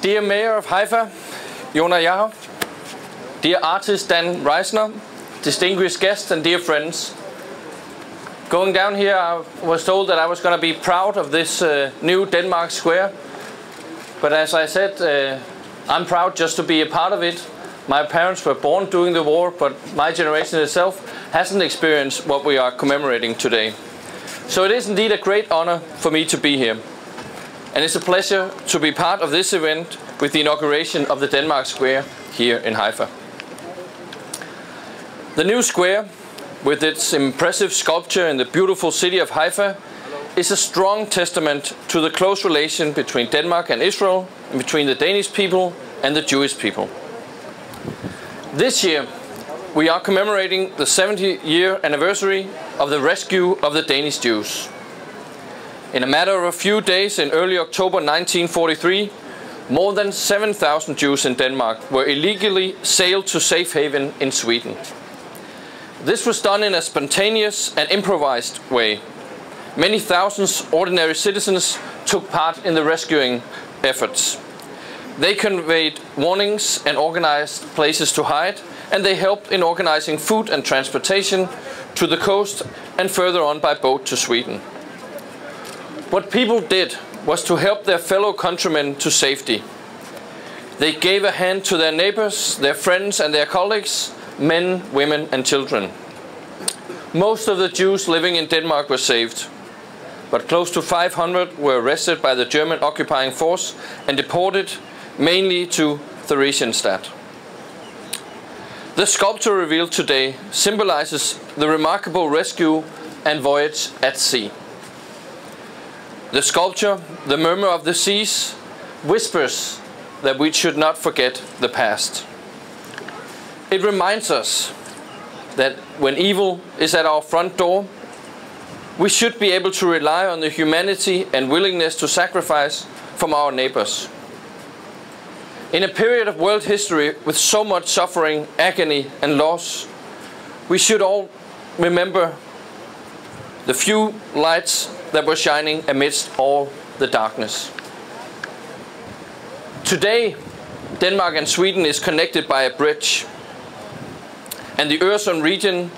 Dear Mayor of Haifa, Yona Yahav, dear artist Dan Reisner, distinguished guests and dear friends, going down here I was told that I was going to be proud of this uh, new Denmark Square, but as I said, uh, I'm proud just to be a part of it. My parents were born during the war, but my generation itself hasn't experienced what we are commemorating today. So it is indeed a great honor for me to be here and it's a pleasure to be part of this event with the inauguration of the Denmark Square here in Haifa. The new square, with its impressive sculpture in the beautiful city of Haifa, is a strong testament to the close relation between Denmark and Israel, and between the Danish people and the Jewish people. This year, we are commemorating the 70 year anniversary of the rescue of the Danish Jews. In a matter of a few days in early October 1943, more than 7,000 Jews in Denmark were illegally sailed to safe haven in Sweden. This was done in a spontaneous and improvised way. Many thousands ordinary citizens took part in the rescuing efforts. They conveyed warnings and organized places to hide, and they helped in organizing food and transportation to the coast and further on by boat to Sweden. What people did was to help their fellow countrymen to safety. They gave a hand to their neighbors, their friends and their colleagues, men, women and children. Most of the Jews living in Denmark were saved, but close to 500 were arrested by the German occupying force and deported mainly to Theresienstadt. The sculpture revealed today symbolizes the remarkable rescue and voyage at sea. The sculpture, The Murmur of the Seas, whispers that we should not forget the past. It reminds us that when evil is at our front door, we should be able to rely on the humanity and willingness to sacrifice from our neighbors. In a period of world history with so much suffering, agony, and loss, we should all remember the few lights that were shining amidst all the darkness. Today, Denmark and Sweden is connected by a bridge, and the Öresund region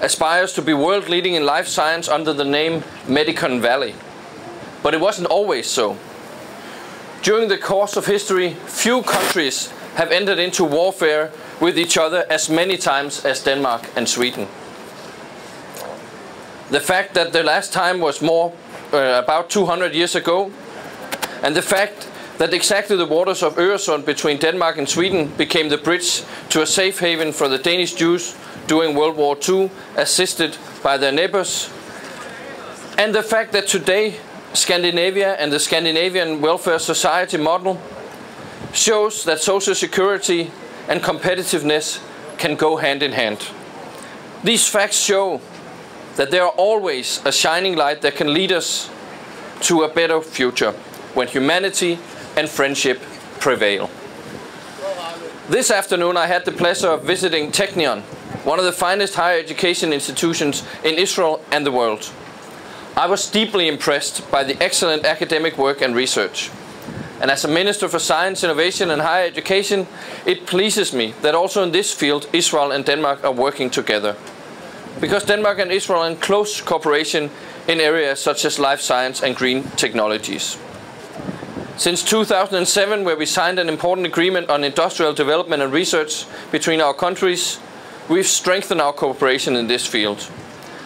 aspires to be world leading in life science under the name Medicon Valley. But it wasn't always so. During the course of history, few countries have entered into warfare with each other as many times as Denmark and Sweden. The fact that the last time was more uh, about 200 years ago, and the fact that exactly the waters of Öresund between Denmark and Sweden became the bridge to a safe haven for the Danish Jews during World War II, assisted by their neighbors. And the fact that today Scandinavia and the Scandinavian welfare society model shows that social security and competitiveness can go hand in hand. These facts show that there are always a shining light that can lead us to a better future when humanity and friendship prevail. This afternoon I had the pleasure of visiting Technion, one of the finest higher education institutions in Israel and the world. I was deeply impressed by the excellent academic work and research. And as a Minister for Science, Innovation and Higher Education, it pleases me that also in this field Israel and Denmark are working together because Denmark and Israel are in close cooperation in areas such as life science and green technologies. Since 2007, where we signed an important agreement on industrial development and research between our countries, we've strengthened our cooperation in this field.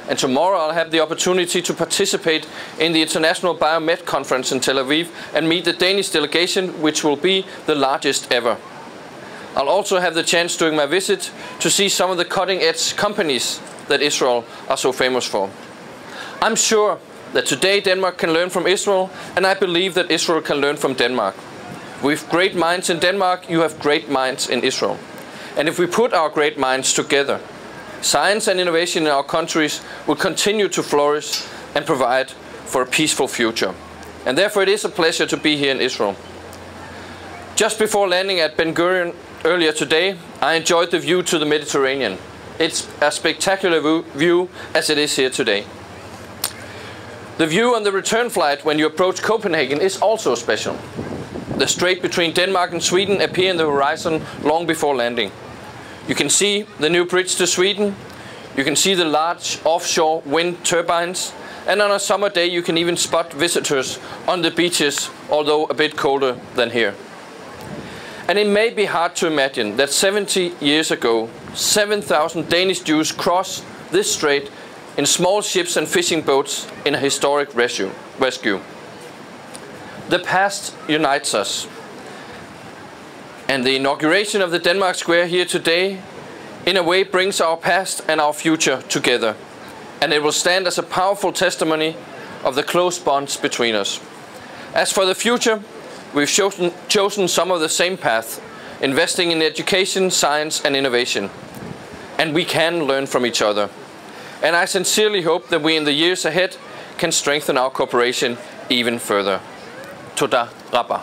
And tomorrow I'll have the opportunity to participate in the International Biomed Conference in Tel Aviv and meet the Danish delegation, which will be the largest ever. I'll also have the chance during my visit to see some of the cutting edge companies that Israel are so famous for. I'm sure that today Denmark can learn from Israel, and I believe that Israel can learn from Denmark. With great minds in Denmark, you have great minds in Israel. And if we put our great minds together, science and innovation in our countries will continue to flourish and provide for a peaceful future. And therefore it is a pleasure to be here in Israel. Just before landing at Ben Gurion earlier today, I enjoyed the view to the Mediterranean. It's a spectacular view as it is here today. The view on the return flight when you approach Copenhagen is also special. The strait between Denmark and Sweden appear in the horizon long before landing. You can see the new bridge to Sweden, you can see the large offshore wind turbines, and on a summer day you can even spot visitors on the beaches, although a bit colder than here. And it may be hard to imagine that 70 years ago, 7,000 Danish Jews crossed this strait in small ships and fishing boats in a historic rescue. The past unites us. And the inauguration of the Denmark Square here today, in a way, brings our past and our future together. And it will stand as a powerful testimony of the close bonds between us. As for the future, We've chosen, chosen some of the same path, investing in education, science and innovation. And we can learn from each other. And I sincerely hope that we in the years ahead can strengthen our cooperation even further. Toda Rabba.